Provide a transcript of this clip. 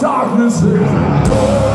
darkness is.